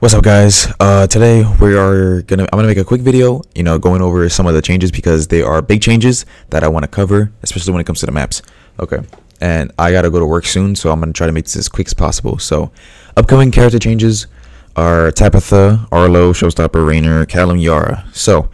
What's up guys? Uh today we are gonna I'm gonna make a quick video, you know, going over some of the changes because they are big changes that I want to cover, especially when it comes to the maps. Okay. And I gotta go to work soon, so I'm gonna try to make this as quick as possible. So upcoming character changes are Tabitha, Arlo, Showstopper, Raynor, Callum, Yara. So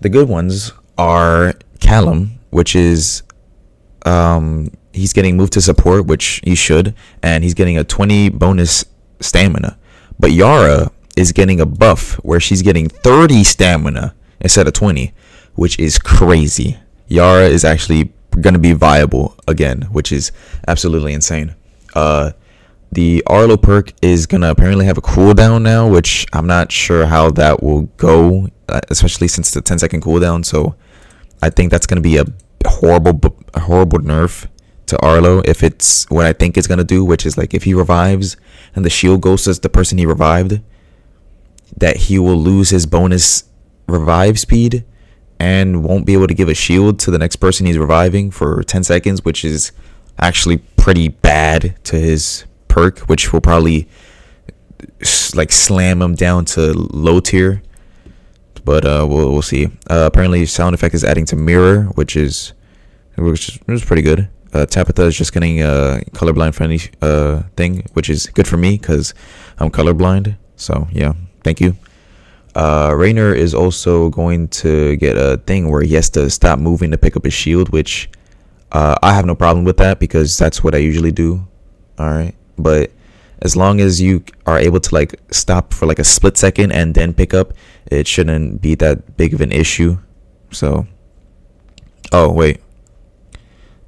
the good ones are Callum, which is um he's getting moved to support, which he should, and he's getting a 20 bonus stamina. But Yara is getting a buff where she's getting 30 stamina instead of 20, which is crazy. Yara is actually going to be viable again, which is absolutely insane. Uh, the Arlo perk is going to apparently have a cooldown now, which I'm not sure how that will go, uh, especially since the 10 second cooldown. So I think that's going to be a horrible, horrible nerf to Arlo if it's what I think it's gonna do, which is like if he revives and the shield goes to the person he revived, that he will lose his bonus revive speed and won't be able to give a shield to the next person he's reviving for 10 seconds, which is actually pretty bad to his perk, which will probably like slam him down to low tier. But uh, we'll, we'll see. Uh, apparently, sound effect is adding to mirror, which is which is pretty good uh, Tabitha is just getting a colorblind friendly uh, thing, which is good for me because I'm colorblind. So yeah, thank you. Uh, is also going to get a thing where he has to stop moving to pick up his shield, which uh, I have no problem with that because that's what I usually do. All right, but as long as you are able to like stop for like a split second and then pick up, it shouldn't be that big of an issue. So, oh wait,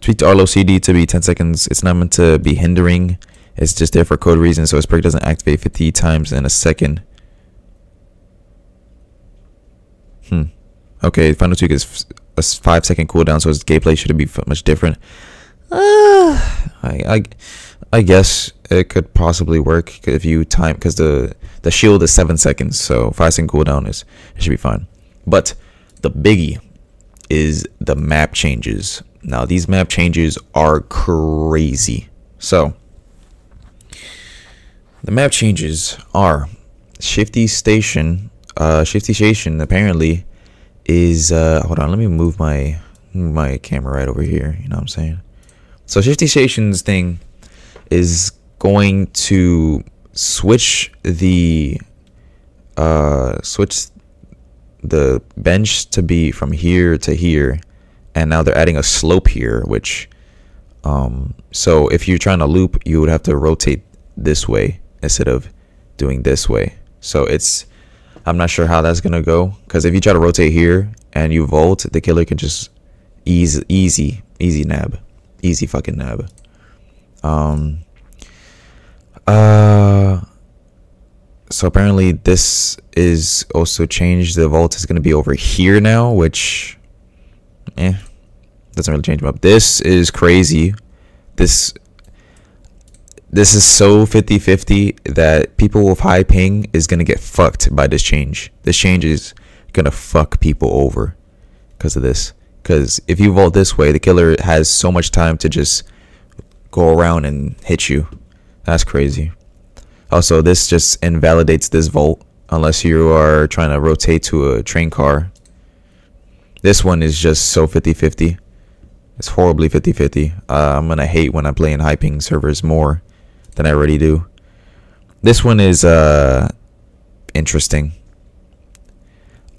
Tweak the Arlo CD to be 10 seconds. It's not meant to be hindering. It's just there for code reasons, so his perk doesn't activate 50 times in a second. Hmm. Okay, final tweak is a 5 second cooldown, so his gameplay shouldn't be much different. Uh, I, I, I guess it could possibly work if you time, because the, the shield is 7 seconds, so 5 second cooldown is, it should be fine. But the biggie is the map changes. Now, these map changes are crazy. So, the map changes are Shifty Station. Uh, Shifty Station apparently is. Uh, hold on, let me move my my camera right over here. You know what I'm saying? So, Shifty Station's thing is going to switch the uh switch the bench to be from here to here and now they're adding a slope here which um so if you're trying to loop you would have to rotate this way instead of doing this way. So it's i'm not sure how that's gonna go because if you try to rotate here and you vault the killer can just easy easy easy nab easy fucking nab. Um uh so apparently this is also changed the vault is going to be over here now which eh, doesn't really change much. This is crazy. This this is so 50-50 that people with high ping is gonna get fucked by this change. This change is gonna fuck people over because of this. Because if you vault this way, the killer has so much time to just go around and hit you. That's crazy. Also, this just invalidates this vault unless you are trying to rotate to a train car this one is just so 50-50. It's horribly 50-50. Uh, I'm going to hate when I play in high ping servers more than I already do. This one is uh, interesting.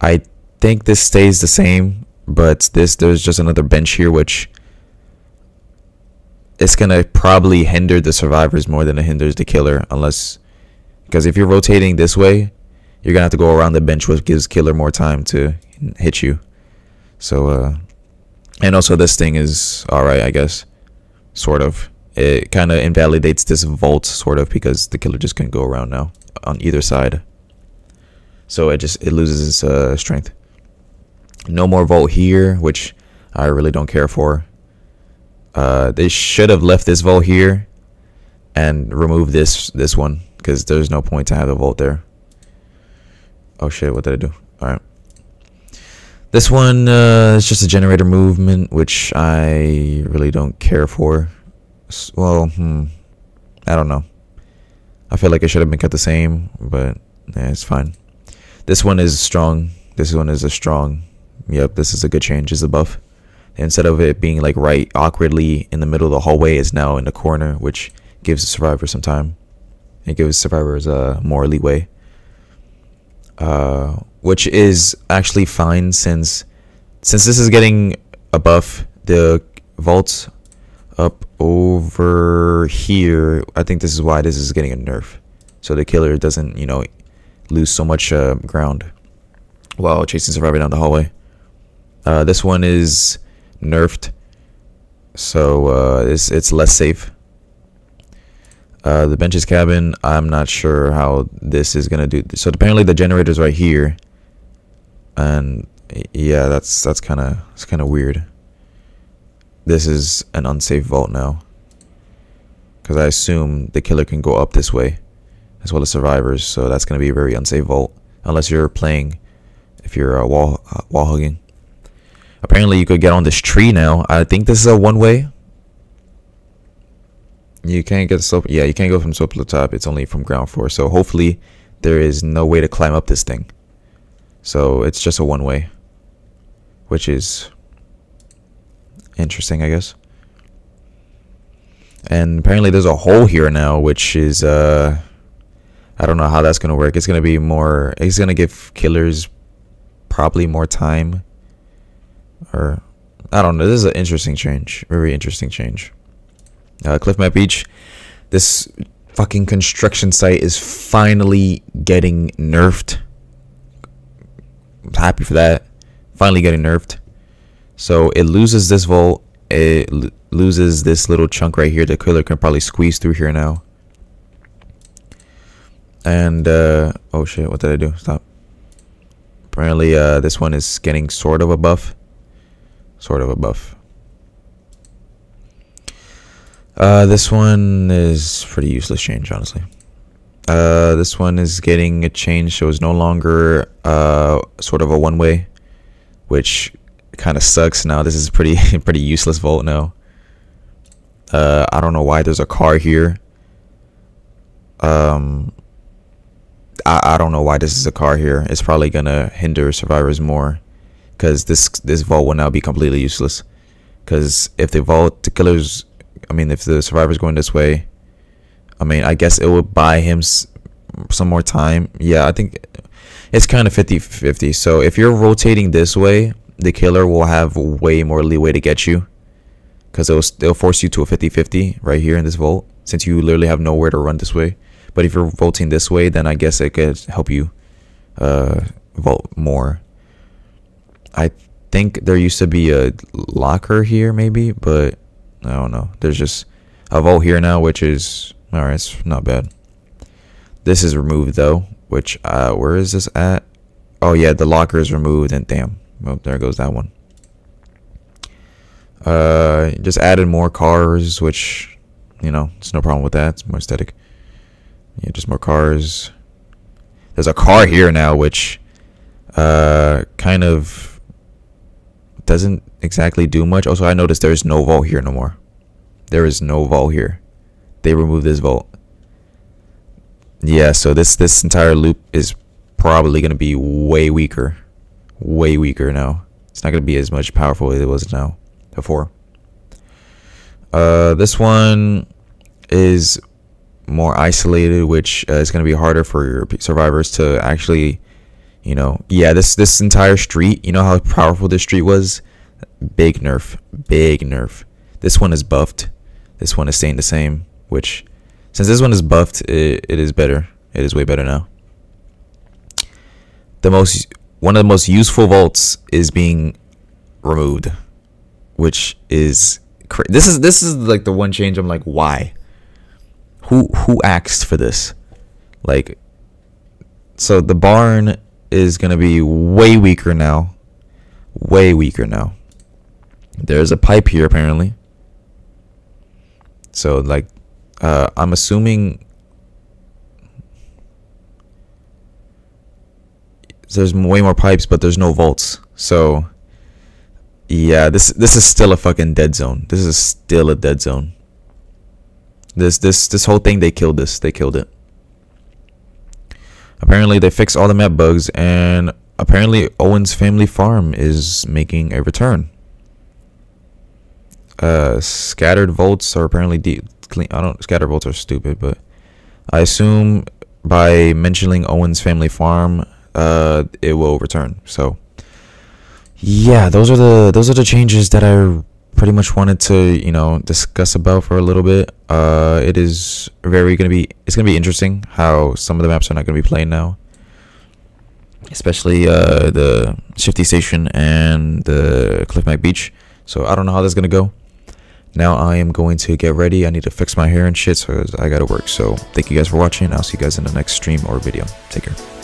I think this stays the same, but this there's just another bench here which it's gonna probably hinder the survivors more than it hinders the killer unless because if you're rotating this way you're gonna have to go around the bench which gives killer more time to hit you so, uh, and also this thing is alright, I guess. Sort of. It kind of invalidates this vault, sort of, because the killer just can go around now on either side. So it just, it loses its uh, strength. No more vault here, which I really don't care for. Uh, they should have left this vault here and removed this this one because there's no point to have the vault there. Oh shit, what did I do? Alright. This one uh, is just a generator movement, which I really don't care for. Well, hmm, I don't know. I feel like it should have been kept the same, but Yeah, it's fine. This one is strong. This one is a strong. Yep, this is a good change. Is a buff. Instead of it being like right awkwardly in the middle of the hallway, is now in the corner, which gives the survivor some time. It gives survivors a uh, more leeway. Uh, which is actually fine since since this is getting a buff. The vaults up over here. I think this is why this is getting a nerf, so the killer doesn't you know lose so much uh, ground while chasing survivor down the hallway. Uh, this one is nerfed, so uh, it's it's less safe. Uh, the benches cabin, I'm not sure how this is gonna do. So apparently the generator's right here, and yeah, that's that's kind of it's kind of weird. This is an unsafe vault now, because I assume the killer can go up this way, as well as survivors. So that's gonna be a very unsafe vault unless you're playing, if you're uh, wall uh, wall hugging. Apparently you could get on this tree now. I think this is a one way. You can't get slope. Yeah, you can't go from slope to the top. It's only from ground floor. So hopefully there is no way to climb up this thing. So it's just a one way, which is interesting, I guess. And apparently there's a hole here now, which is uh, I don't know how that's gonna work. It's gonna be more. It's gonna give killers probably more time or I don't know. This is an interesting change. Very interesting change. Uh, Cliffmap Beach. This fucking construction site is finally getting nerfed. I'm happy for that. Finally getting nerfed. So it loses this vault. It loses this little chunk right here. The killer can probably squeeze through here now. And, uh, oh shit, what did I do? Stop. Apparently, uh, this one is getting sort of a buff sort of a buff. Uh, this one is pretty useless change, honestly. Uh, this one is getting a change, so it's no longer uh sort of a one way, which kind of sucks. Now this is pretty pretty useless vault now. Uh, I don't know why there's a car here. Um, I I don't know why this is a car here. It's probably gonna hinder survivors more because this this vault will now be completely useless. Because if the vault the killers, I mean, if the survivor's going this way, I mean, I guess it would buy him some more time. Yeah, I think it's kind of 50-50. So if you're rotating this way, the killer will have way more leeway to get you. Because it'll, it'll force you to a 50-50 right here in this vault. Since you literally have nowhere to run this way. But if you're vaulting this way, then I guess it could help you uh, vault more. I think there used to be a locker here, maybe, but I don't know. There's just a vote here now, which is alright. It's not bad. This is removed though, which uh, where is this at? Oh yeah, the locker is removed, and damn, well there goes that one. Uh, just added more cars, which you know, it's no problem with that. It's more aesthetic. Yeah, just more cars. There's a car here now, which uh kind of doesn't exactly do much. Also, I noticed there's no vault here no more. There is no vault here. They removed this vault. Yeah, so this this entire loop is probably going to be way weaker. Way weaker now. It's not going to be as much powerful as it was now before. Uh, this one is more isolated, which uh, is going to be harder for your survivors to actually you know, yeah, this this entire street, you know how powerful this street was? Big nerf, big nerf. This one is buffed. This one is staying the same, which since this one is buffed, it, it is better. It is way better now. The most one of the most useful vaults is being removed, which is this is this is like the one change I'm like why? Who who asked for this? Like so the barn is going to be way weaker now. Way weaker now. There's a pipe here apparently. So like uh, I'm assuming there's way more pipes but there's no vaults. So yeah, this this is still a fucking dead zone. This is still a dead zone. This this this whole thing they killed this. They killed it. Apparently they fixed all the map bugs, and apparently Owen's Family Farm is making a return. Uh, scattered volts are apparently de- clean. I don't. Scattered volts are stupid, but I assume by mentioning Owen's Family Farm, uh, it will return. So, yeah, those are the those are the changes that I pretty much wanted to you know discuss about for a little bit. Uh, it is very gonna be it's gonna be interesting how some of the maps are not gonna be playing now, especially uh, the Shifty Station and the Cliffmac Beach. So I don't know how that's gonna go. Now I am going to get ready. I need to fix my hair and shit, so I gotta work. So thank you guys for watching. I'll see you guys in the next stream or video. Take care.